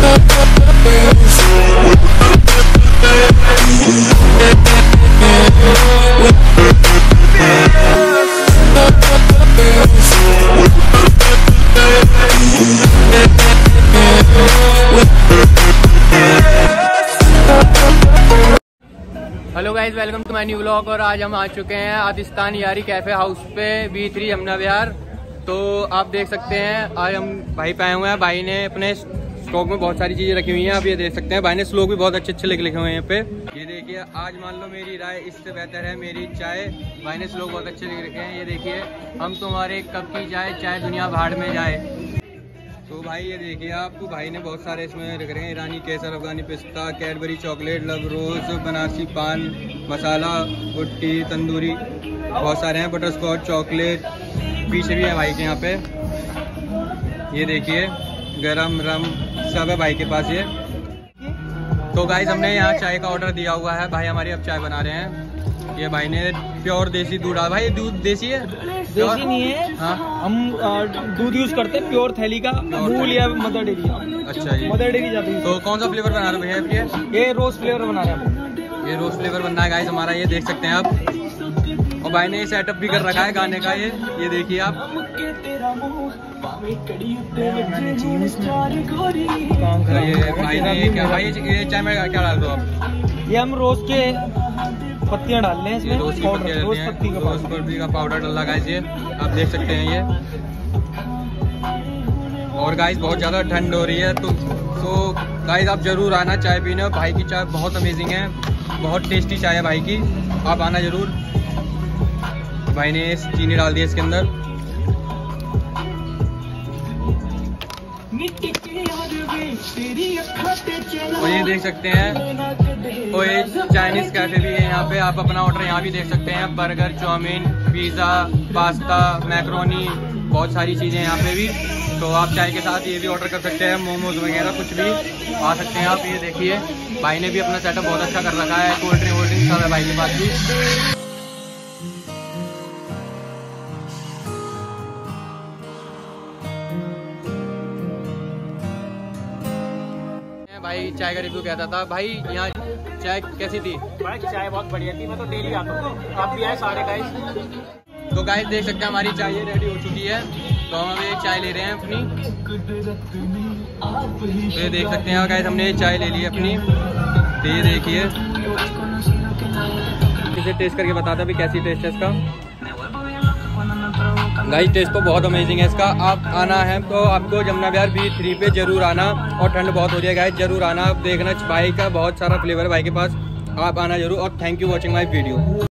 Hello guys welcome to my new blog और आज हम आ चुके हैं आदिस्तान यारी कैफ़े हाउस पे बी थ्री यमुना विहार तो आप देख सकते हैं, आज हम भाई पाए हुए हैं। भाई ने अपने स्टॉक में बहुत सारी चीज़ें रखी हुई हैं, आप ये देख सकते हैं। भाई ने स्लोक भी बहुत अच्छे अच्छे लिखे लिखे हुए हैं यहाँ पे। ये देखिए, आज मान लो मेरी राय इससे बेहतर है, मेरी चाय। भाई ने स्लोक बहुत अच्छे लिख रखे हैं। ये देखिए, हम तुम्हारे कब की चाय चाय दुनिया भाड़ में जाए। तो भाई, ये देखिए आपको भाई ने बहुत सारे इसमें रख रहे हैं। ईरानी केसर, अफगानी पिस्ता, Cadbury chocolate, love rose, Banarasi पान, मसाला, गुट्टी, तंदूरी। बहुत सारे हैं। बटर स्कॉच चॉकलेट, पीछे भी है भाई के यहाँ पे। ये देखिए गरम रम सब है भाई के पास ये। तो गाइज़ हमने यहाँ चाय का ऑर्डर दिया हुआ है। भाई हमारी अब चाय बना रहे हैं। ये भाई ने प्योर देसी दूध डाला। भाई दूध देसी है? देसी नहीं है। हाँ? हम दूध यूज़ करते हैं प्योर थैली का। अमूल या मदर डेरी अच्छा जी। मदर डेरी जाती है। तो कौन सा फ्लेवर बना रहे हो भैया ये? रोज फ्लेवर बना रहे हैं ये रोज फ्लेवर बन रहा है गाइस हमारा ये देख सकते हैं आप। और भाई ने ये सेटअप भी कर रखा है गाने का ये। ये देखिए आप। ये भाई ने ये क्या भाई ये चाय में क्या डाल दो आप ये हम रोज के पत्तियाँ डाल रहे हैं इसमें रोज पाउडर पत्तियाँ रोज पत्ती का रोज पत्ती का पाउडर डल रहा है ये आप देख सकते हैं ये। और गाइस बहुत ज़्यादा ठंड हो रही है तो तो गाइस आप ज़रूर आना चाय पीने। भाई की चाय बहुत अमेजिंग है बहुत टेस्टी चाय है भाई की। आप आना ज़रूर। भाई ने चीनी डाल दी इसके अंदर। और ये देख सकते हैं। और ये चाइनीज़ कैफ़े भी है यहाँ पे। आप अपना ऑर्डर यहाँ भी देख सकते हैं। Burger chow mein pizza pasta macaroni बहुत सारी चीज़ें यहाँ पे भी। तो आप चाय के साथ ये भी ऑर्डर कर सकते हैं। मोमोज वगैरह कुछ भी आ सकते हैं आप। ये देखिए भाई ने भी अपना सेटअप बहुत अच्छा कर रखा है। कोल्ड ड्रिंक वोल्ड ड्रिंक सब है भाई के पास भी। भाई चाय का रिव्यू कहता था भाई यहाँ चाय कैसी थी? भाई चाय बहुत बढ़िया थी मैं तो डेली आता हूँ। आप भी आए सारे गाइस तो गाइस देख सकते हैं हमारी चाय रेडी हो चुकी है। तो हम अभी चाय ले रहे हैं अपनी। तो ये देख सकते हैं गाइस हमने चाय ले ली है अपनी। तो ये देखिए। इसे टेस्ट करके बताता भी कैसी टेस्ट है इसका। गाइस टेस्ट तो बहुत अमेजिंग है इसका। आप आना है तो आपको जमुना बिहार भी थ्री पे ज़रूर आना और ठंड बहुत हो रही है गाइस ज़रूर आना। आप देखना, भाई का बहुत सारा फ्लेवर है भाई के पास। आप आना ज़रूर और thank you watching my video